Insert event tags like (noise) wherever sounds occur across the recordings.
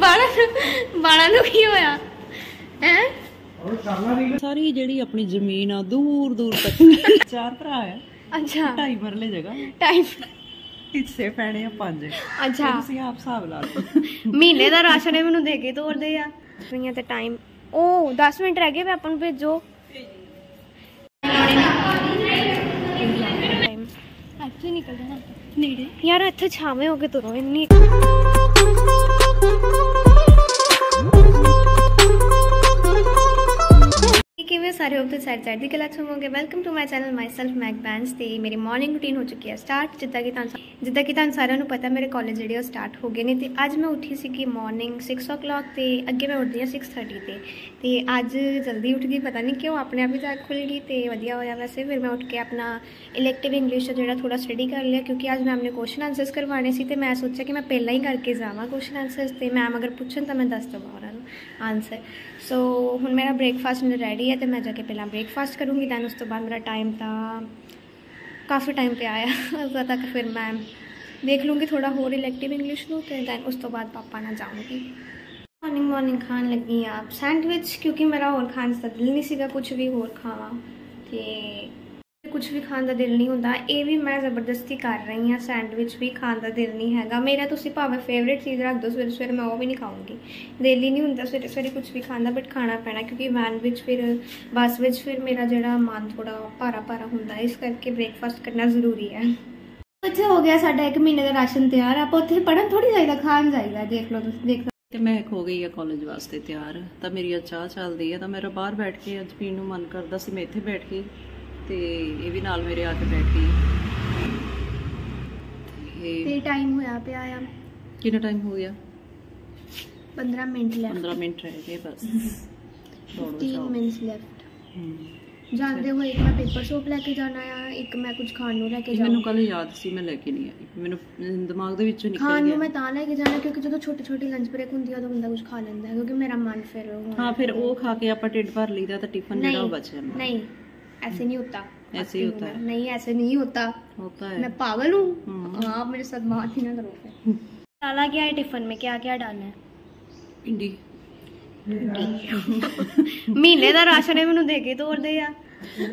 ਬਾਲਾਂ ਬਾਲਾਂ ਨੂੰ ਕੀ ਹੋਇਆ? ਹੈ? ਸਾਰੀ ਜਿਹੜੀ ਆਪਣੀ ਜ਼ਮੀਨ ਆ ਦੂਰ ਦੂਰ ਤੱਕ। ਚਾਰ ਭਰਾ ਆ। ਅੱਛਾ। ਢਾਈ ਮਰਲੇ ਜਗ੍ਹਾ। ਟਾਈਮ ਹਿੱਸੇ ਪੈਣੇ ਆ ਪੰਜ। ਅੱਛਾ। ਤੁਸੀਂ ਆਪ ਹਿਸਾਬ ਲਾ ਲਓ। ਮਹੀਨੇ ਦਾ ਰਾਸ਼ਨ ਇਹ ਮੈਨੂੰ ਦੇ ਕੇ ਤੋਰਦੇ ਆ। ਪਈਆਂ ਤੇ ਟਾਈਮ ਉਹ 10 ਮਿੰਟ ਰਹਿ ਗਏ ਵੇ ਆਪਾਂ ਨੂੰ ਭੇਜੋ। ਟਾਈਮ ਇੱਥੇ ਨਿਕਲ ਜਾਣਾ ਨੇੜੇ। ਯਾਰ ਇੱਥੇ ਛਾਵੇਂ ਹੋ ਕੇ ਤੁਰੋ ਇੰਨੀ ਸਾਰੇ ਹੋਪ ਤੇ ਸਾਈਡ ਸਾਈਡ ਦੀ ਕਲਾ ਹੋਵੋਗੇ welcome to my channel myself Mac Bains ਤੇ ਮੇਰੀ ਮਾਰਨਿੰਗ ਰੂਟੀਨ ਹੋ ਚੁੱਕੀ ਹੈ ਸਟਾਰਟ ਜਿੱਦਾਂ ਕਿ ਤੁਹਾਨੂੰ ਜਿੱਦਾਂ ਕਿ ਤੁਹਾਨੂੰ ਸਾਰਿਆਂ ਨੂੰ ਪਤਾ ਮੇਰੇ ਕਾਲਜ ਜਿਹੜੇ ਉਹ ਸਟਾਰਟ ਹੋ ਗਏ ਨੇ ਤੇ ਅੱਜ ਮੈਂ ਉੱਠੀ ਸੀ ਕਿ ਮਾਰਨਿੰਗ 6:00 ਤੇ ਅੱਗੇ ਮੈਂ ਉੱਠਦੀ ਹਾਂ 6:30 ਤੇ ਤੇ ਅੱਜ ਜਲਦੀ ਉੱਠ ਗਈ ਪਤਾ ਨਹੀਂ ਕਿਉਂ ਆਪਣੇ ਆਪ ਹੀ ਜਾਗ ਖੁੱਲ ਗਈ ਤੇ ਵਧੀਆ ਹੋਇਆ ਵੈਸੇ ਫਿਰ ਮੈਂ ਉੱਠ ਕੇ ਆਪਣਾ ਇਲੈਕਟਿਵ ਇੰਗਲਿਸ਼ ਜਿਹੜਾ ਥੋੜਾ ਸਟੱਡੀ ਕਰ ਲਿਆ ਕਿਉਂਕਿ ਅੱਜ ਮੈਮ ਨੇ ਕੁਐਸਚਨ ਆਨਸਰਸ ਕਰਵਾਣੇ ਸੀ ਤੇ ਮੈਂ ਸੋਚਿਆ ਕਿ ਮੈਂ ਪਹਿਲਾਂ ਹੀ ਕਰਕੇ ਜਾਵਾਂ ਕੁਐਸਚਨ ਆਨਸਰਸ ਤੇ ਮੈਮ ਅਗਰ ਪੁੱਛਣ ਤਾਂ ਮੈਂ ਦੱਸ ਦਵਾਂ ਉਹਨਾਂ ਨੂੰ ਆਨਸਰ ਸੋ ਹੁਣ ਮੇਰਾ ਬ੍ਰੇਕਫਾਸਟ ਰੈਡੀ ਹੈ ਤੇ ਮੈਂ ਜਾ ਕੇ ਪਹਿਲਾਂ ਬ੍ਰੇਕਫਾਸਟ ਕਰੂੰਗੀ ਦੈਨ ਉਸ ਤੋਂ ਬਾਅਦ ਮੇਰਾ ਟਾਈਮ ਤਾਂ ਕਾਫੀ ਟਾਈਮ ਪਿਆ ਆ ਉਦੋਂ ਤੱਕ ਫਿਰ ਮੈਂ ਦੇਖ ਲੂੰਗੀ ਥੋੜਾ ਹੋਰ ਇਲੈਕਟਿਵ ਇੰਗਲਿਸ਼ ਨੂੰ ਤੇ ਦੈਨ ਉਸ ਤੋਂ ਬਾਅਦ ਪਾਪਾ ਨਾਲ ਜਾਊਂਗੀ ਮਾਰਨਿੰਗ ਮਾਰਨਿੰਗ ਖਾਣ ਲੱਗੀ ਆ ਸੈਂਡਵਿਚ ਕਿਉਂਕਿ ਮੇਰਾ ਹੋਰ ਖਾਣ ਦਾ ਦਿਲ ਨਹੀਂ ਸੀਗਾ ਕੁਝ ਵੀ ਹੋਰ ਖਾਵਾਂ ਤੇ ਕੁਝ ਵੀ ਖਾਣ ਦਾ ਦਿਲ ਨਹੀਂ ਹੁੰਦਾ, ਇਹ ਵੀ ਮੈਂ ਜ਼ਬਰਦਸਤੀ ਕਰ ਰਹੀ ਹਾਂ, ਸੈਂਡਵਿਚ ਵੀ ਖਾਣ ਦਾ ਦਿਲ ਨਹੀਂ ਹੈਗਾ। ਮੇਰਾ ਤੁਸੀਂ ਭਾਵੇਂ ਫੇਵਰੇਟ ਚੀਜ਼ ਰੱਖ ਦਿਓ, ਸਵੇਰੇ ਸਵੇਰੇ ਮੈਂ ਉਹ ਵੀ ਨਹੀਂ ਖਾਊਂਗੀ। ਦਿਲ ਹੀ ਨਹੀਂ ਹੁੰਦਾ ਸਵੇਰੇ ਸਵੇਰੇ ਕੁਝ ਵੀ ਖਾਣ ਦਾ ਬਟ ਖਾਣਾ ਪੈਣਾ, ਕਿਉਂਕਿ ਵੈਨ ਵਿੱਚ ਫਿਰ ਬੱਸ ਵਿੱਚ ਫਿਰ ਮੇਰਾ ਜਿਹੜਾ ਮਨ ਥੋੜਾ ਭਾਰਾ ਭਾਰਾ ਹੁੰਦਾ, ਇਸ ਕਰਕੇ ਬ੍ਰੇਕਫਾਸਟ ਕਰਨਾ ਜ਼ਰੂਰੀ ਹੈ। ਉੱਥੇ ਹੋ ਗਿਆ ਸਾਡਾ 1 ਮਹੀਨੇ ਦਾ ਰਾਸ਼ਨ ਤਿਆਰ, ਆਪਾਂ ਉੱਥੇ ਪੜਨ ਥੋੜੀ ਜਾਈਦਾ, ਖਾਣ ਜਾਈਦਾ, ਦੇਖ ਲਓ ਤੁਸੀਂ, ਦੇਖ ਤੇ ਮੈਂ ਹੋ ਗਈ ਆ ਕਾਲਜ ਵਾਸਤੇ ਤਿਆਰ, ਤਾਂ ਮੇਰੀ ਚਾਹ ਚੱਲਦੀ ਆ, ਤਾਂ ਮੇਰਾ ਬਾਹਰ ਬੈਠ ਕੇ ਅੱਜ ਪੀਣ ਨੂੰ ਮਨ ਕਰਦਾ ਸੀ, ਮੈਂ ਇੱਥੇ ਬੈਠ ਗਈ। ਤੇ ਇਹ ਵੀ ਨਾਲ ਮੇਰੇ ਆ ਕੇ ਬੈਠ ਗਈ। ਤੇ ਟਾਈਮ ਹੋਇਆ ਪਿਆ ਆ। ਕਿੰਨਾ ਟਾਈਮ ਹੋ ਗਿਆ? 15 ਮਿੰਟ ਲੈਫਟ 15 ਮਿੰਟ ਰਹਿ ਗਏ ਬਸ। ਦੌੜੋ 15 ਜਾਓ। Minutes left. ਜਾਂਦੇ ਹੋਏ ਇੱਕ ਮੈਂ ਪੇਪਰ ਸੋਪ ਲੈ ਕੇ ਜਾਣਾ ਆ ਇੱਕ ਮੈਂ ਕੁਝ ਖਾਣ ਨੂੰ ਲੈ ਕੇ ਇਹ ਮੈਨੂੰ ਜਾਣਾ ਕੱਲ ਯਾਦ ਸੀ ਮੈਂ ਲੈ ਕੇ ਨਹੀਂ ਆਈ। ਮੈਨੂੰ ਦਿਮਾਗ ਦੇ ਵਿੱਚੋਂ ਨਿਕਲ ਖਾਣ ਨੂੰ ਗਿਆ। ਮੈਂ ਤਾਂ ਲੈ ਕੇ ਜਾਣਾ ਕਿਉਂਕਿ ਜਦੋਂ ਛੋਟੀ ਛੋਟੀ ਲੰਚ ਬ੍ਰੇਕ ਹੁੰਦੀ ਆ ਉਦੋਂ ਬੰਦਾ ਕੁਝ ਖਾ ਲੈਂਦਾ ਹੈ ਕਿਉਂਕਿ ਮੇਰਾ ਮਨ ਫਿਰ ਉਹ ਹਾਂ ਫਿਰ ਉਹ ਖਾ ਕੇ ਆਪਾਂ ਢਿੱਡ ਭਰ ਲਈਦਾ ਤਾਂ ਟਿਫਨ ਜਿਹੜਾ ਉਹ ਬਚ ਜਾਂਦਾ। नहीं ऐसे नहीं होता ऐसे ही आपकी होता है। उम्र- नहीं ऐसे नहीं होता होता मैं है पागल हूँ हम्म। आप मेरे साथ बात ही ना करो फिर डाला क्या है टिफिन में क्या क्या डालना है ਪਿੰਡੀ ਮਹੀਨੇ ਦਾ ਰਾਸ਼ਨ ਇਹ ਮੈਨੂੰ ਦੇ ਕੇ ਤੋਰਦੇ ਆ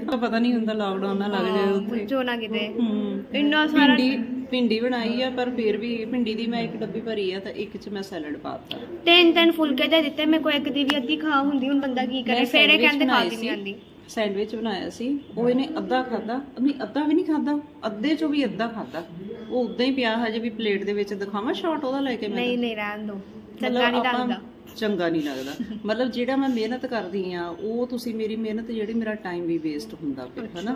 ਤਾਂ ਪਤਾ ਨਹੀਂ ਹੁੰਦਾ ਲਾਕਡਾਊਨ ਨਾ ਲੱਗ ਜਾਏ ਉੱਥੇ ਜੋ ਨਾ ਕਿਤੇ ਹੂੰ ਇੰਨਾ ਸਾਰਾ ਭਿੰਡੀ ਭਿੰਡੀ ਬਣਾਈ ਆ ਪਰ ਫਿਰ ਵੀ ਭਿੰਡੀ ਦੀ ਮੈਂ ਇੱਕ ਡੱਬੀ ਭਰੀ ਆ ਤਾਂ ਇੱਕ ਚ ਮੈਂ ਸੈਲਡ ਪਾਤਾ ਤਿੰਨ ਤਿੰਨ ਫੁਲਕੇ ਦੇ ਦਿੱਤੇ ਮੇਰੇ ਕੋਲ ਇੱਕ ਦੀ ਵੀ ਅੱਧੀ ਖਾ ਹੁੰਦੀ ਹੁਣ ਬੰਦਾ ਕੀ ਕਰੇ ਮੈਂ ਫੇਰ ਇਹ sandwich ਕਹਿੰਦੇ ਬਣਾਏ ਖਾਦੀ ਨਹੀਂ ਸੀ। ਸੈਂਡਵਿਚ ਬਣਾਇਆ ਸੀ ਉਹ ਇਹਨੇ ਅੱਧਾ ਖਾਦਾ ਨਹੀਂ ਅੱਧਾ ਵੀ ਨਹੀਂ ਖਾਦਾ ਅੱਧੇ ਚੋਂ ਵੀ ਅੱਧਾ ਖਾਦਾ ਉਹ ਉਦਾਂ ਹੀ ਪਿਆ ਹਜੇ ਵੀ ਪਲੇਟ ਦੇ ਵਿੱਚ ਦਿਖਾਵਾਂ ਸ਼ਾਟ ਉਹਦਾ ਲੈ ਕੇ ਮੈਂ ਨਹੀਂ ਨਹੀਂ ਰਹਿਣ ਦੋ। ਚੰਗਾ ਨਹੀਂ ਲੱਗਦਾ। ਚੰਗਾ ਨਹੀਂ ਲੱਗਦਾ। ਮਤਲਬ ਜਿਹੜਾ ਮੈਂ ਮਿਹਨਤ ਕਰਦੀ ਆ ਉਹ ਤੁਸੀਂ ਮੇਰੀ ਮਿਹਨਤ ਜਿਹੜੀ ਮੇਰਾ ਟਾਈਮ ਵੀ ਵੇਸਟ ਹੁੰਦਾ ਫਿਰ ਹਨਾ।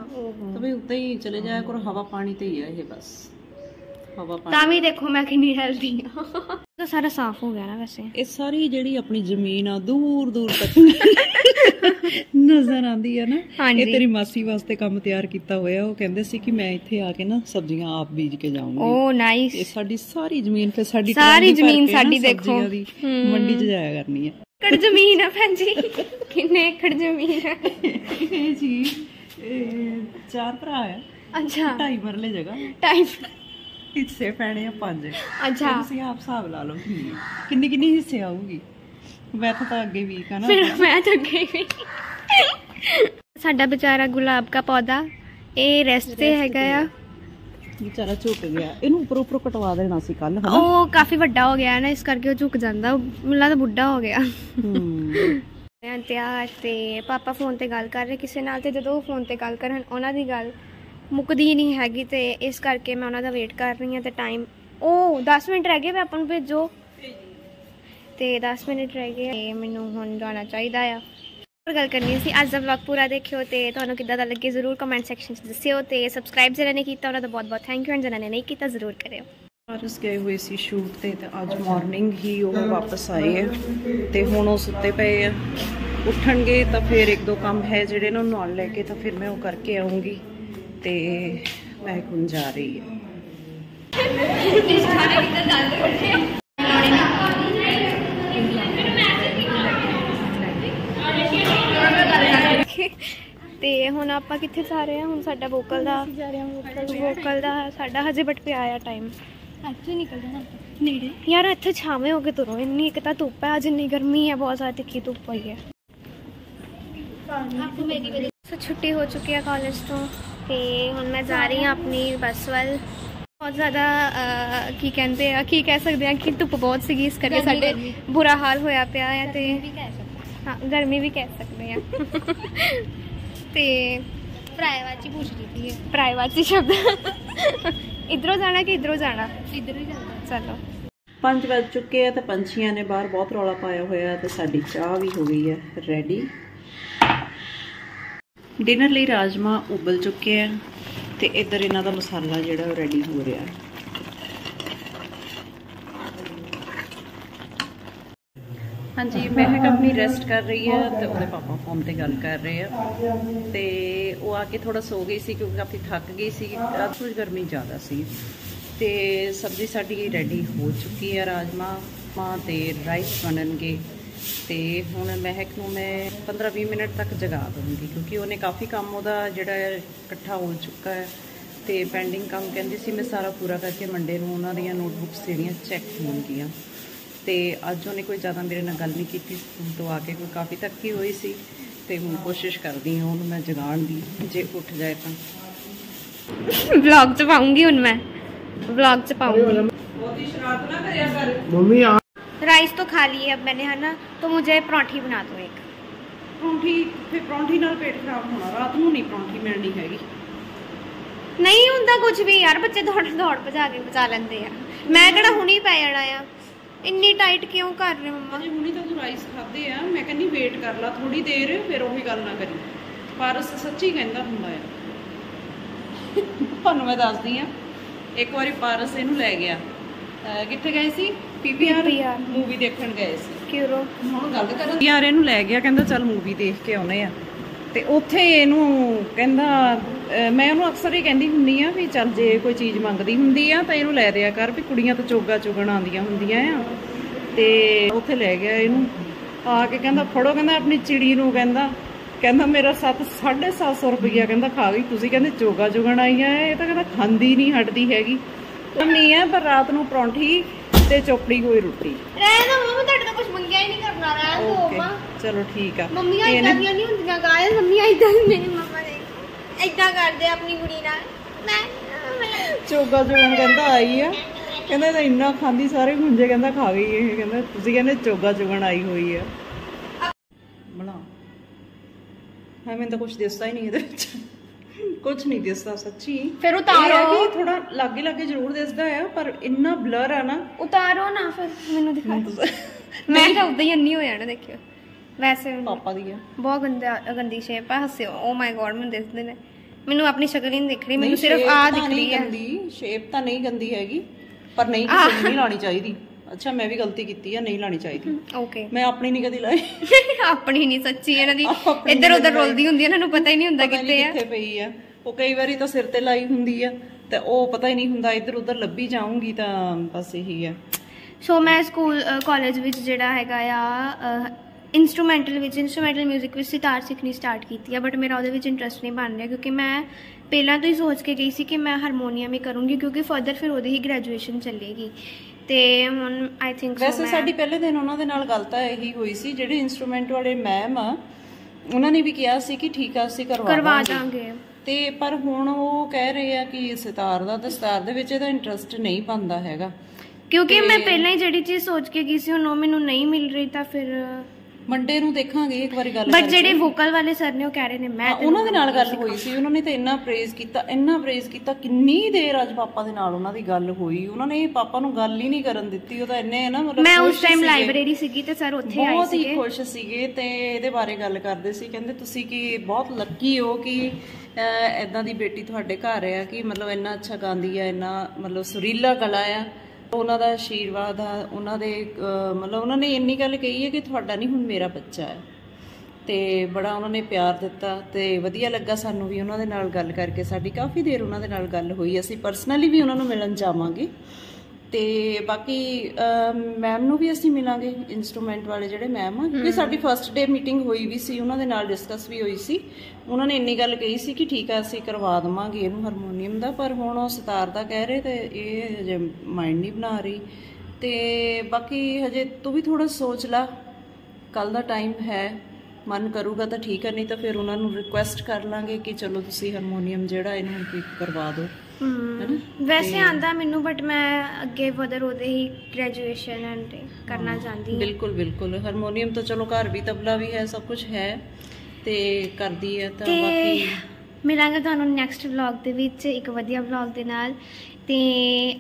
ਤਾਂ ਵੀ ਉੱਦਾਂ ਹੀ ਚਲੇ ਜਾਇਆ ਕਰੋ ਹਵਾ ਪਾਣੀ ਤੇ ਹੀ ਆ ਇਹ ਬਸ। ਹਵਾ ਪਾਣੀ। ਤਾਂ ਵੀ ਦੇਖੋ ਮੈਂ ਕਿੰਨੀ ਹੈਲਦੀ ਆ ਤਾਂ ਸਾਰਾ ਸਾਫ਼ ਹੋ ਗਿਆ ਨਾ ਵੈਸੇ। ਇਹ ਸਾਰੀ ਜਿਹੜੀ ਆਪਣੀ ਜ਼ਮੀਨ ਆ ਦੂਰ ਦੂਰ ਤੱਕ (laughs) ਨਜ਼ਰ ਆਂਦੀ ਆ ਨਾ। ਇਹ ਤੇਰੀ ਮਾਸੀ ਵਾਸਤੇ ਕੰਮ ਤਿਆਰ ਕੀਤਾ ਹੋਇਆ ਉਹ ਕਹਿੰਦੇ ਸੀ ਕਿ ਮੈਂ ਇੱਥੇ ਆ ਕੇ ਨਾ ਸਬਜ਼ੀਆਂ ਆਪ ਬੀਜ ਕੇ ਜਾਊਂਗੀ। ਓ ਇਹ ਨਾਈਸ ਸਾਡੀ ਸਾਰੀ ਜ਼ਮੀਨ ਫਿਰ ਸਾਡੀ ਸਾਰੀ ਜ਼ਮੀਨ ਸਾਡੀ ਦੇਖੋ। ਮੰਡੀ 'ਚ ਜਾਇਆ ਕਰਨੀ ਹੈ ਏਕੜ ਜ਼ਮੀਨ ਆ ਭੈਣ ਜੀ। ਕਿੰਨੇ ਏਕੜ ਜ਼ਮੀਨ ਹੈ ਇਹ ਜੀ ਇਹ ਚਾਰ ਭਰਾ ਆ। ਅੱਛਾ। ਢਾਈ ਮਰਲੇ ਜਗ੍ਹਾ। ਟਾਈਮ ਹਿੱਸੇ ਪੈਣੇ ਆ ਪੰਜ। ਅੱਛਾ। ਤੁਸੀਂ ਆਪ ਹਿਸਾਬ ਲਾ ਲਓ ਕਿੰਨੀ ਕਿੰਨੀ ਕਿੰਨੀ ਹਿੱਸੇ ਆਊਗੀ। ਮੈਂ ਤਾਂ ਅੱਗੇ ਵੀਕ ਆ ਨਾ। ਫਿਰ ਮੈਂ ਤਾਂ ਗਈ ਵੀ। ਸਾਡਾ ਵਿਚਾਰਾ ਗੁਲਾਬ ਦਾ ਪੌਦਾ ਇਹ ਰੈਸਟ ਤੇ ਹੈਗਾ ਆ। ਵਿਚਾਰਾ ਝੁਕ ਗਿਆ। ਇਹਨੂੰ ਉੱਪਰ ਉੱਪਰ ਕਟਵਾ ਦੇਣਾ ਸੀ ਕੱਲ ਹਨਾ? ਉਹ ਕਾਫੀ ਵੱਡਾ ਹੋ ਗਿਆ ਨਾ ਇਸ ਕਰਕੇ ਉਹ ਝੁਕ ਜਾਂਦਾ। ਮੈਨੂੰ ਲੱਗਦਾ ਬੁੱਢਾ ਹੋ ਗਿਆ। ਹੂੰ। ਮੈਂ ਤਿਆਰ ਤੇ ਪਾਪਾ ਫੋਨ ਤੇ ਗੱਲ ਕਰ ਰਹੇ ਕਿਸੇ ਨਾਲ ਤੇ ਜਦੋਂ ਉਹ ਫੋਨ ਤੇ ਗੱਲ ਕਰਨ ਉਹਨਾਂ ਦੀ ਗੱਲ। ਮੁੱਕਦੀ ਨਹੀਂ ਹੈਗੀ ਤੇ ਇਸ ਕਰਕੇ ਮੈਂ ਉਹਨਾਂ ਦਾ ਵੇਟ ਕਰ ਰਹੀ ਹਾਂ ਤੇ ਟਾਈਮ ਉਹ 10 ਮਿੰਟ ਰਹਿ ਗਏ ਵੇ ਆਪਾਂ ਨੂੰ ਭੇਜੋ। ਤੇ 10 ਮਿੰਟ ਰਹਿ ਗਏ ਤੇ ਮੈਨੂੰ ਹੁਣ ਜਾਣਾ ਚਾਹੀਦਾ ਆ। ਹੋਰ ਗੱਲ ਕਰਨੀ ਸੀ, ਅੱਜ ਦਾ ਵਲੌਗ ਪੂਰਾ ਦੇਖਿਓ ਤੇ ਤੁਹਾਨੂੰ ਕਿੱਦਾਂ ਦਾ ਲੱਗੇ ਜ਼ਰੂਰ ਕਮੈਂਟ ਸੈਕਸ਼ਨ 'ਚ ਦੱਸਿਓ ਤੇ ਸਬਸਕ੍ਰਾਈਬ ਜਿਹਨਾਂ ਨੇ ਕੀਤਾ ਉਹਨਾਂ ਦਾ ਬਹੁਤ ਬਹੁਤ ਥੈਂਕ ਯੂ ਐਂਡ ਜਿਹਨਾਂ ਨੇ ਨਹੀਂ ਕੀਤਾ ਜ਼ਰੂਰ ਕਰਿਓ। ਪਾਰਸ ਗਏ ਹੋਏ ਸੀ ਸ਼ੂਟ ਤੇ ਤੇ ਅੱਜ ਮਾਰਨਿੰਗ ਹੀ ਉਹ ਵਾਪਸ ਆਏ ਤੇ ਹੁਣ ਉਹ ਸੁੱਤੇ ਪਏ ਆ। ਉੱਠਣਗੇ ਤਾਂ ਫਿਰ ਇੱਕ ਦੋ ਕੰਮ ਹੈ ਜਿਹੜੇ ਨੂੰ ਨਾਲ ਲੈ ਕੇ ਤਾਂ ਫਿਰ ਮੈਂ ਉਹ ਕਰਕੇ ਆਉਂਗੀ। ਤੇ ਮੈਂ ਹੁਣ ਜਾ ਰਹੀ ਹਾਂ ਤੇ ਹੁਣ ਆਪਾਂ ਕਿੱਥੇ ਜਾ ਰਹੇ ਹਾਂ ਹੁਣ ਸਾਡਾ ਵੋਕਲ ਦਾ ਵੋਕਲ ਦਾ ਸਾਡਾ ਹਜੇ ਬਟ ਪਿਆ ਆ ਟਾਈਮ ਇੱਥੇ ਨਿਕਲ ਜਾਣਾ ਨੇੜੇ ਯਾਰ ਇੱਥੇ ਛਾਵੇਂ ਹੋ ਕੇ ਤੁਰੋ ਇੰਨੀ ਇੱਕ ਤਾਂ ਧੁੱਪ ਹੈ ਅੱਜ ਇੰਨੀ ਗਰਮੀ ਹੈ ਬਹੁਤ ਜ਼ਿਆਦਾ ਤਿੱਖੀ ਧੁੱਪ ਹੋਈ ਹੈ ਸੋ ਛੁੱਟੀ ਹੋ ਚੁੱਕੀ ਹੈ ਕਾਲਜ ਤੋਂ ਤੇ ਹੁਣ ਮੈਂ ਜਾ ਰਹੀ ਹਾਂ ਆਪਣੀ ਬੱਸ ਵੱਲ। ਬਹੁਤ ਜ਼ਿਆਦਾ ਕੀ ਕਹਿੰਦੇ ਆ ਕੀ ਕਹਿ ਸਕਦੇ ਆ ਕਿ ਧੁੱਪ ਬਹੁਤ ਸੀਗੀ ਇਸ ਕਰਕੇ ਸਾਡੇ ਬੁਰਾ ਹਾਲ ਹੋਇਆ ਪਿਆ ਹੈ ਤੇ ਹਾਂ ਗਰਮੀ ਵੀ ਕਹਿ ਸਕਦੇ ਆ। (laughs) ਤੇ ਪ੍ਰਾਇਵਾਚੀ ਪੁੱਛ ਰਹੀ ਸੀ ਪ੍ਰਾਈਵੇਸੀ ਸ਼ਬਦ। ਇਧਰੋਂ ਜਾਣਾ ਕਿ ਇਧਰੋਂ ਜਾਣਾ? ਇੱਧਰ ਹੀ ਜਾਂਦਾ ਚਲੋ। 5 ਵੱਜ ਚੁੱਕੇ ਆ ਤੇ ਪੰਛੀਆਂ ਨੇ ਬਾਹਰ ਬਹੁਤ ਰੌਲਾ ਪਾਇਆ ਹੋਇਆ ਤੇ ਸਾਡੀ ਚਾਹ ਵੀ ਹੋ ਗਈ ਹੈ ਰੈਡੀ ਡਿਨਰ ਲਈ ਰਾਜਮਾ ਉਬਲ ਚੁੱਕੇ ਆ ਤੇ ਇੱਧਰ ਇਹਨਾਂ ਦਾ ਮਸਾਲਾ ਜਿਹੜਾ ਉਹ ਰੈਡੀ ਹੋ ਰਿਹਾ। ਹੈ ਹਾਂਜੀ ਮਹਿਕ ਆਪਣੀ ਰੈਸਟ ਕਰ ਰਹੀ ਹੈ ਤੇ ਉਹਦੇ ਪਾਪਾ ਫੋਨ ਤੇ ਗੱਲ ਕਰ ਰਹੇ ਆ। ਤੇ ਉਹ ਆ ਕੇ ਥੋੜਾ ਸੋ ਗਈ ਸੀ ਕਿਉਂਕਿ ਕਾਫੀ ਥੱਕ ਗਈ ਸੀ। ਰਾਤ ਕੁਝ ਗਰਮੀ ਜ਼ਿਆਦਾ ਸੀ। ਤੇ ਸਬਜ਼ੀ ਸਾਡੀ ਰੈਡੀ ਹੋ ਚੁੱਕੀ ਆ ਰਾਜਮਾ, ਮਾਂ ਤੇ ਰਾਈਸ ਬਣਨਗੇ। ਤੇ ਹੁਣ ਮਹਿਕ ਨੂੰ ਮੈਂ 15-20 ਮਿੰਟ ਤੱਕ ਜਗਾ ਦੂੰਗੀ ਕਿਉਂਕਿ ਉਹਨੇ ਕਾਫੀ ਕੰਮ ਉਹਦਾ ਜਿਹੜਾ ਇਕੱਠਾ ਹੋ ਚੁੱਕਾ ਹੈ ਤੇ ਪੈਂਡਿੰਗ ਕੰਮ ਕਹਿੰਦੀ ਸੀ ਮੈਂ ਸਾਰਾ ਪੂਰਾ ਕਰਕੇ ਮੰਡੇ ਨੂੰ ਉਹਨਾਂ ਦੀਆਂ ਨੋਟਬੁੱਕਸ ਜਿਹੜੀਆਂ ਚੈੱਕ ਹੋਣਗੀਆਂ। ਤੇ ਅੱਜ ਉਹਨੇ ਕੋਈ ਜ਼ਿਆਦਾ ਮੇਰੇ ਨਾਲ ਗੱਲ ਨਹੀਂ ਕੀਤੀ ਸਕੂਲ ਤੋਂ ਆ ਕੇ ਕੋਈ ਕਾਫੀ ਤੱਕੀ ਹੋਈ ਸੀ ਤੇ ਹੁਣ ਕੋਸ਼ਿਸ਼ ਕਰਦੀ ਹਾਂ ਉਹਨੂੰ ਮੈਂ ਜਗਾਉਣ ਦੀ ਜੇ ਉੱਠ ਜਾਏ ਤਾਂ। ਵਲੌਗ ਚ ਪਾਉਂਗੀ ਹੁਣ ਮੈਂ। ਵਲੌਗ ਚ ਪਾਉਂਗੀ। ਉਹਦੀ ਸ਼ਰਾਰਤ ਨਾ ਕਰਿਆ ਕਰ। ਮੰਮੀ राइस तो खा ली है अब मैंने है ना तो मुझे परांठी बना दो एक ਪਰੌਂਠੀ ਫਿਰ ਪਰੌਂਠੀ ਨਾਲ ਪੇਟ ਖਰਾਬ ਹੋਣਾ ਰਾਤ ਨੂੰ ਨਹੀਂ ਪਰੌਂਠੀ ਮਿਲਣੀ ਹੈਗੀ ਨਹੀਂ ਹੁੰਦਾ ਕੁਝ ਵੀ ਯਾਰ ਬੱਚੇ ਦੌੜ ਦੌੜ ਭਜਾ ਕੇ ਬਚਾ ਲੈਂਦੇ ਆ ਮੈਂ ਕਿਹੜਾ ਹੁਣੀ ਪੈ ਜਾਣਾ ਆ ਇੰਨੀ ਟਾਈਟ ਕਿਉਂ ਕਰ ਰਹੇ ਮੰਮਾ ਅਜੇ ਹੁਣੀ ਤਾਂ ਤੂੰ ਰਾਈਸ ਖਾਦੇ ਆ ਮੈਂ ਕਹਿੰਦੀ ਵੇਟ ਕਰ ਲਾ ਥੋੜੀ ਦੇਰ ਫਿਰ ਉਹੀ ਗੱਲ ਨਾ ਕਰੀ ਪਾਰਸ ਸੱਚੀ ਕਹਿੰਦਾ ਹੁੰਦਾ ਆ ਤੁਹਾਨੂੰ ਮੈਂ ਦੱਸਦੀ ਆ ਇੱਕ ਵਾਰੀ ਪਾਰਸ ਇਹਨੂੰ ਲੈ ਗਿਆ ਅਹ ਕਿੱਥੇ ਗਏ ਸੀ ਪੀਪੀਆਰ ਮੂਵੀ ਦੇਖਣ ਗਏ ਸੀ। ਕਿਉਂ ਹੁਣ ਗੱਲ ਕਰਨ ਯਾਰ ਇਹਨੂੰ ਲੈ ਗਿਆ ਕਹਿੰਦਾ ਚੱਲ ਮੂਵੀ ਦੇਖ ਕੇ ਆਉਨੇ ਆ। ਤੇ ਉੱਥੇ ਇਹਨੂੰ ਕਹਿੰਦਾ ਅਹ ਮੈਂ ਉਹਨੂੰ ਅਕਸਰ ਹੀ ਕਹਿੰਦੀ ਹੁੰਨੀ ਆ ਵੀ ਚੱਲ ਜੇ ਕੋਈ ਚੀਜ਼ ਮੰਗਦੀ ਹੁੰਦੀ ਆ ਤਾਂ ਇਹਨੂੰ ਲੈ ਦਿਆ ਕਰ ਵੀ ਕੁੜੀਆਂ ਤਾਂ ਚੋਗਾ ਚੁਗਣ ਆਉਂਦੀਆਂ ਹੁੰਦੀਆਂ ਆ। ਤੇ ਉੱਥੇ ਲੈ ਗਿਆ ਇਹਨੂੰ। ਆ ਕੇ ਕਹਿੰਦਾ ਫੜੋ ਕਹਿੰਦਾ ਆਪਣੀ ਚਿੜੀ ਨੂੰ ਕਹਿੰਦਾ। ਕਹਿੰਦਾ ਮੇਰਾ 7 750 ਰੁਪਈਆ ਕਹਿੰਦਾ ਖਾ ਗਈ। ਤੁਸੀਂ ਕਹਿੰਦੇ ਚੋਗਾ ਚੁਗਣ ਆਈਆਂ ਆ ਇਹ ਤਾਂ ਕਹਿੰਦਾ ਖਾਂਦੀ ਨਹੀਂ ਹਟਦੀ ਹੈਗੀ। ਨਹੀਂ ਆ ਪਰ ਰਾਤ ਨੂੰ ਪਰੌਂਠੀ ਤੇ ਚੋਪੜੀ ਹੋਈ ਰੋਟੀ। ਰਹਿ ਨਾ ਮੰਮਾ ਤੁਹਾਡੇ ਤੋਂ ਕੁਝ ਮੰਗਿਆ ਹੀ ਨਹੀਂ ਕਰਨਾ ਰਹਿਣ ਦੋ ਓਕੇ ਮੰਮਾ। ਚਲੋ ਠੀਕ ਆ। ਮੰਮੀਆਂ ਤੇ ਇਦਾਂ ਇਹਨੇ- ਦੀਆਂ ਨਹੀਂ ਹੁੰਦੀਆਂ ਗਾਇਸ ਮੰਮੀਆਂ ਇਦਾਂ ਦੀ ਮੇਰੀ ਮੰਮਾ ਨੇ ਇਦਾਂ ਕਰਦੇ ਆ ਆਪਣੀ ਕੁੜੀ ਨਾਲ। ਮੈਂ ਚੋਗਾ ਚੋਗਣ ਕਹਿੰਦਾ ਆਈ ਆ। ਕਹਿੰਦਾ ਤਾਂ ਇੰਨਾ ਖਾਂਦੀ ਸਾਰੇ ਗੁੰਜੇ ਕਹਿੰਦਾ ਖਾ ਗਈ ਇਹ। ਕਹਿੰਦਾ ਤੁਸੀਂ ਕਹਿੰਦੇ ਚੋਗਾ ਚੁਗਣ ਆਈ ਹੋਈ ਆ। ਬਣਾ। ਹਾਂ ਮੈਨੂੰ ਤਾਂ ਕੁਝ ਦਿਸਦਾ ਹੀ ਨਹੀਂ ਇਹਦੇ ਵਿੱਚ। ਕੁਝ ਨਹੀਂ ਦਿਸਦਾ ਸੱਚੀ। ਫਿਰ ਉਤਾਰੋ। ਕਿ ਥੋੜਾ ਲਾਗੇ ਲਾਗੇ ਜ਼ਰੂਰ ਦਿਸਦਾ ਆ ਪਰ ਇੰਨਾ ਬਲਰ ਆ ਨਾ। ਉਤਾਰੋ ਨਾ ਫਿਰ ਮੈਨੂੰ ਦਿਖਾ ਮੈਂ ਤਾਂ ਉਦਾਂ ਹੀ ਅੰਨੀ ਹੋ ਜਾਣਾ ਦੇਖਿਓ। ਵੈਸੇ ਪਾਪਾ ਦੀ ਆ। ਬਹੁਤ ਗੰਦਾ ਗੰਦੀ ਸ਼ੇਪ ਆ ਹੱਸਿਓ ਓ ਮਾਈ ਗॉड ਮੈਨੂੰ ਦਿਸਦੇ ਨੇ। ਮੈਨੂੰ ਆਪਣੀ ਸ਼ਕਲ ਹੀ ਨਹੀਂ ਦਿਖ ਰਹੀ ਮੈਨੂੰ ਸਿਰਫ ਆ ਦਿਖ ਰਹੀ ਹੈ। ਗੰਦੀ। ਸ਼ੇਪ ਤਾਂ ਨਹੀਂ ਗੰਦੀ ਹੈਗੀ ਪਰ ਨਹੀਂ ਕਿਸੇ ਨੂੰ ਨਹੀਂ ਲਾਣੀ ਚਾਹੀਦੀ। ਅੱਛਾ ਮੈਂ ਵੀ ਗਲਤੀ ਕੀਤੀ ਆ ਨਹੀਂ ਲਾਣੀ ਚਾਹੀਦੀ। ਓਕੇ ਮੈਂ ਆਪਣੀ ਨਹੀਂ ਕਦੀ ਲਾਈ। (laughs) ਆਪਣੀ ਨਹੀਂ ਸੱਚੀ ਇਹਨਾਂ ਦੀ। ਇੱਧਰ ਉੱਧਰ ਰੋਲਦੀ ਹੁੰਦੀ ਹੈ, ਇਹਨਾਂ ਨੂੰ ਪਤਾ ਹੀ ਨਹੀਂ ਹੁੰਦਾ ਕਿੱਥੇ ਆ। ਕਿੱਥੇ ਪਈ ਆ। ਉਹ ਕਈ ਵਾਰੀ ਤਾਂ ਸਿਰ ਤੇ ਲਾਈ ਹੁੰਦੀ ਆ ਤੇ ਉਹ ਪਤਾ ਹੀ ਨਹੀਂ ਹੁੰਦਾ ਇੱਧਰ ਉੱਧਰ ਲੱਭੀ ਜਾਊਂਗੀ ਤਾਂ ਬਸ ਇਹੀ ਆ। ਸੋ ਮੈਂ ਸਕੂਲ ਕਾਲਜ ਵਿੱਚ ਜਿਹੜਾ ਹੈਗਾ ਆ ਇਨਸਟਰੂਮੈਂਟਲ ਵਿੱਚ ਇਨਸਟਰੂਮੈਂਟਲ 뮤직 ਵਿੱਚ ਸਿਤਾਰ ਸਿੱਖਣੀ ਸਟਾਰਟ ਕੀਤੀ ਆ ਬਟ ਮੇਰਾ ਉਹਦੇ ਵਿੱਚ ਇੰਟਰਸਟ ਨਹੀਂ ਬਣ ਰਿਹਾ ਕਿਉਂਕਿ ਮੈਂ ਪਹਿਲਾਂ ਤੋਂ ਹੀ ਸੋਚ ਕੇ ਗਈ ਸੀ ਕਿ ਮੈਂ ਹਾਰਮੋਨੀਅਮ ਹੀ ਕਰੂੰਗੀ ਕਿਉਂਕਿ ਫਰਦਰ ਫਿਰ ਉਹਦੀ ਹੀ ਗ੍ਰੈਜੂਏਸ਼ਨ ਚੱਲੇਗੀ। ਤੇ ਹੁਣ ਆਈ ਥਿੰਕ ਵੈਸੇ ਸਾਡੀ ਪਹਿਲੇ ਦਿਨ ਉਹਨਾਂ ਦੇ ਨਾਲ ਗੱਲ ਤਾਂ ਇਹੀ ਹੋਈ ਸੀ ਜਿਹੜੇ ਇਨਸਟਰੂਮੈਂਟ ਵਾਲੇ ਮੈਮ ਆ ਉਹਨਾਂ ਨੇ ਵੀ ਕਿਹਾ ਸੀ ਕਿ ਠੀਕ ਆ ਅਸੀਂ ਕਰਵਾ ਕਰਵਾ ਦਾਂਗੇ। ਤੇ ਪਰ ਹੁਣ ਉਹ ਕਹਿ ਰਹੇ ਆ ਕਿ ਸਿਤਾਰ ਦਾ ਤੇ ਸਿਤਾਰ ਦੇ ਵਿੱਚ ਇਹਦਾ ਇੰਟਰਸਟ ਨਹੀਂ ਪਾਉਂਦਾ ਹੈਗਾ ਕਿਉਂਕਿ ਮੈਂ ਪਹਿਲਾਂ ਹੀ ਜਿਹੜੀ ਚੀਜ਼ ਸੋਚ ਕੇ ਗਈ ਸੀ ਹੁਣ ਉਹ ਮੈਨੂੰ ਨਹੀਂ ਮਿਲ ਰਹੀ ਤਾਂ ਫਿਰ ਮੰਡੇ ਨੂੰ ਦੇਖਾਂਗੇ ਇੱਕ ਵਾਰੀ ਗੱਲ ਬਟ। ਜਿਹੜੇ ਵੋਕਲ ਵਾਲੇ ਸਰ ਨੇ ਉਹ ਕਹਿ ਰਹੇ ਨੇ ਮੈਂ ਉਹਨਾਂ ਦੇ ਨਾਲ ਗੱਲ ਹੋਈ ਸੀ ਉਹਨਾਂ ਨੇ ਤਾਂ ਇੰਨਾ ਪ੍ਰੇਜ਼ ਕੀਤਾ ਇੰਨਾ ਪ੍ਰੇਜ਼ ਕੀਤਾ ਕਿੰਨੀ ਦੇਰ ਅੱਜ ਪਾਪਾ ਦੇ ਨਾਲ ਉਹਨਾਂ ਦੀ ਗੱਲ ਹੋਈ ਉਹਨਾਂ ਨੇ ਪਾਪਾ ਨੂੰ ਗੱਲ ਹੀ ਨਹੀਂ ਕਰਨ ਦਿੱਤੀ ਉਹ ਤਾਂ ਇੰਨੇ ਨਾ ਮਤਲਬ ਮੈਂ ਉਸ ਟਾਈਮ ਸੀਗੇ। ਲਾਇਬ੍ਰੇਰੀ ਸੀਗੀ ਤੇ ਸਰ ਉੱਥੇ ਆਏ ਬਹੁਤ ਹੀ ਸੀਗੇ ਖੁਸ਼ ਸੀਗੇ ਤੇ ਇਹਦੇ ਬਾਰੇ ਗੱਲ ਕਰਦੇ ਸੀ ਕਹਿੰਦੇ ਤੁਸੀਂ ਕਿ ਬਹੁਤ ਲੱਕੀ ਹੋ ਕਿ ਐਦਾਂ ਦੀ ਬੇਟੀ ਤੁਹਾਡੇ ਘਰ ਆ ਕਿ ਮਤਲਬ ਇੰਨਾ ਅੱਛਾ ਗਾਉਂਦੀ ਆ ਇੰਨਾ ਮਤਲਬ ਸੁਰੀਲਾ ਗਲਾ ਆ ਉਹਨਾਂ ਦਾ ਆਸ਼ੀਰਵਾਦ ਆ, ਉਹਨਾਂ ਦੇ ਮਤਲਬ ਉਹਨਾਂ ਨੇ ਇੰਨੀ ਗੱਲ ਕਹੀ ਹੈ ਕਿ ਤੁਹਾਡਾ ਨਹੀਂ ਹੁਣ ਮੇਰਾ ਬੱਚਾ ਹੈ। ਤੇ ਬੜਾ ਉਹਨਾਂ ਨੇ ਪਿਆਰ ਦਿੱਤਾ ਤੇ ਵਧੀਆ ਲੱਗਾ ਸਾਨੂੰ ਵੀ ਉਹਨਾਂ ਦੇ ਨਾਲ ਗੱਲ ਕਰਕੇ, ਸਾਡੀ ਕਾਫੀ ਦੇਰ ਉਹਨਾਂ ਦੇ ਨਾਲ ਗੱਲ ਹੋਈ, ਅਸੀਂ ਪਰਸਨਲੀ ਵੀ ਉਹਨਾਂ ਨੂੰ ਮਿਲਣ ਜਾਵਾਂਗੇ। ਤੇ ਬਾਕੀ ਮੈਮ ਨੂੰ ਵੀ ਅਸੀਂ ਮਿਲਾਂਗੇ ਇਨਸਟਰੂਮੈਂਟ ਵਾਲੇ ਜਿਹੜੇ ਮੈਮ ਆ ਕਿਉਂਕਿ ਸਾਡੀ ਫਰਸਟ ਡੇ ਮੀਟਿੰਗ ਹੋਈ ਵੀ ਸੀ ਉਹਨਾਂ ਦੇ ਨਾਲ ਡਿਸਕਸ ਵੀ ਹੋਈ ਸੀ। ਉਹਨਾਂ ਨੇ ਇੰਨੀ ਗੱਲ ਕਹੀ ਸੀ ਕਿ ਠੀਕ ਆ ਅਸੀਂ ਕਰਵਾ ਦਵਾਂਗੇ ਇਹਨੂੰ ਹਾਰਮੋਨੀਅਮ ਦਾ ਪਰ ਹੁਣ ਉਹ ਸਿਤਾਰ ਦਾ ਕਹਿ ਰਹੇ ਤੇ ਇਹ ਹਜੇ ਮਾਈਂਡ ਨਹੀਂ ਬਣਾ ਰਹੀ। ਤੇ ਬਾਕੀ ਹਜੇ ਤੂੰ ਵੀ ਥੋੜਾ ਸੋਚ ਲੈ ਕੱਲ ਦਾ ਟਾਈਮ ਹੈ। ਮਨ ਕਰੂਗਾ ਤਾਂ ਠੀਕ ਹੈ ਨਹੀਂ ਤਾਂ ਫਿਰ ਉਹਨਾਂ ਨੂੰ ਰਿਕੁਐਸਟ ਕਰ ਲਾਂਗੇ ਕਿ ਚਲੋ ਤੁਸੀਂ ਹਾਰਮੋਨੀਅਮ ਜਿਹੜਾ ਇਹਨੂੰ ਪਿਕ ਕਰਵਾ ਦਿਓ। ਵੈਸੇ ਆਂਦਾ ਮੈਨੂੰ ਬਟ ਮੈਂ ਅੱਗੇ ਵਧਰ ਉਹਦੇ ਹੀ ਗ੍ਰੈਜੂਏਸ਼ਨ ਐਂਡ ਕਰਨਾ ਚਾਹੁੰਦੀ ਹਾਂ। ਬਿਲਕੁਲ ਬਿਲਕੁਲ। ਹਾਰਮੋਨੀਅਮ ਤਾਂ ਚਲੋ ਘਰ ਵੀ ਤਬਲਾ ਵੀ ਹੈ ਸਭ ਕੁਝ ਹੈ ਤੇ ਕਰਦੀ ਹੈ ਤੇ ਬਾਕੀ ਮਿਲਾਂਗੇ ਤੁਹਾਨੂੰ ਨੈਕਸਟ ਵਲੌਗ ਦੇ ਵਿੱਚ ਇੱਕ ਵਧੀਆ ਵਲੌਗ ਦੇ ਨਾਲ। ਤੇ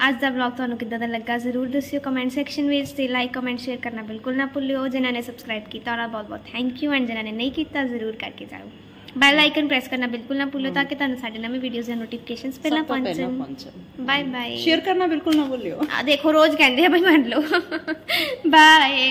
ਅੱਜ ਦਾ ਵਲੌਗ ਤੁਹਾਨੂੰ ਕਿੱਦਾਂ ਦਾ ਲੱਗਾ ਜ਼ਰੂਰ ਦੱਸਿਓ ਕਮੈਂਟ ਸੈਕਸ਼ਨ ਵਿੱਚ ਤੇ ਲਾਈਕ ਕਮੈਂਟ ਸ਼ੇਅਰ ਕਰਨਾ ਬਿਲਕੁਲ ਨਾ ਭੁੱਲਿਓ। ਜਿਨ੍ਹਾਂ ਨੇ ਸਬਸਕ੍ਰਾਈਬ ਕੀਤਾ ਉਹਨਾਂ ਬਹੁਤ ਬਹੁਤ ਥੈਂਕ ਯੂ ਐਂਡ ਜਿਨ੍ਹਾਂ ਨੇ ਨਹੀਂ ਕੀਤਾ ਜ਼ਰੂਰ ਕਰਕੇ ਜਾਓ। ਬੈਲ ਆਈਕਨ ਪ੍ਰੈਸ ਕਰਨਾ ਬਿਲਕੁਲ ਨਾ ਭੁੱਲਿਓ ਤਾਂ ਕਿ ਤੁਹਾਨੂੰ ਸਾਡੇ ਨਵੇਂ ਵੀਡੀਓਜ਼ ਦੇ ਨੋਟੀਫਿਕੇਸ਼ਨਸ ਪਹਿਲਾਂ ਪਹੁੰਚਣ। ਬਾਏ ਬਾਏ ਸ਼ੇਅਰ ਕਰਨਾ ਬਿਲਕੁਲ ਨਾ ਭੁੱਲਿਓ। ਆ ਦੇਖੋ ਰੋਜ਼ ਕਹਿੰਦੇ ਆ ਬਈ ਮੰਨ ਲਓ। ਬਾਏ